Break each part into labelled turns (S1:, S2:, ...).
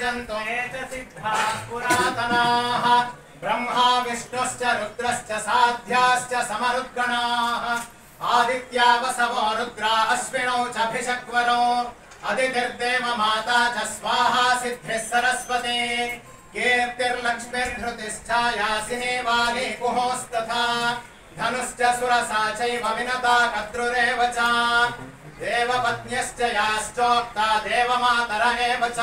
S1: विषिञ्चन्तु ये ब्रह्मा विष्णुश्च रुद्रश्च साध्याश्च समरुद्गणाः आदित्या वसवो रुद्रा अश्विनौ च भिषक्वरो, अदितिर्देव माता च स्वाहा सिद्धिः सरस्वती, कीर्तिर्लक्ष्मीर्धृतिश्चायासिने वाली कुहोस्तथा धनुश्च सुरसा चैव विनता कद्रुरेव च, देवपत्न्यश्च याश्चोक्ता देवमातर एव च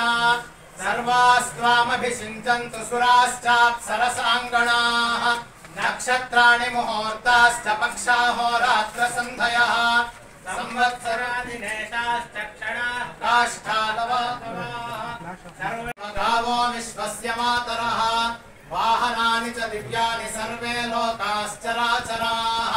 S1: सर्वास्त्वामभिषिञ्चन्तु सुराश्चाप्सरसाङ्गणाः नक्षत्राणि मुहूर्ताश्च पक्षाहोरात्रसन्धयः संवत्सरादिनेशाश्च क्षणाः काष्ठालवातवाः सर्वे गावो विश्वस्य मातरः। वाहनानि च दिव्यानि सर्वे लोकाश्चराचराः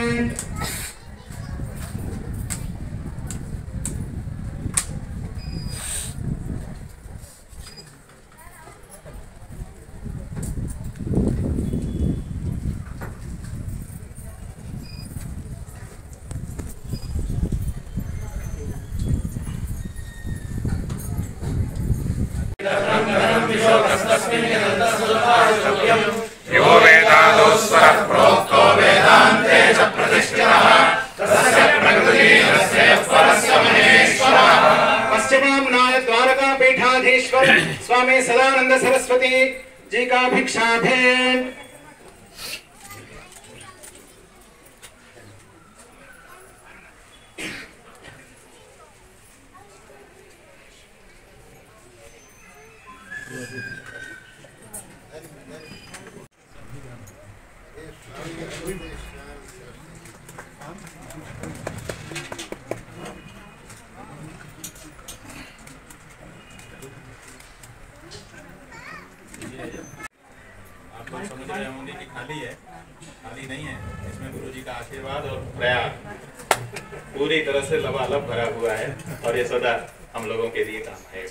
S1: स्वामी सदानंद सरस्वती जी का भिक्षा
S2: आप लोग समझ रहे खाली है, खाली नहीं है, इसमें गुरु जी का आशीर्वाद और प्रयास पूरी तरह से लबालब भरा हुआ है और ये सदा हम लोगों के लिए काम है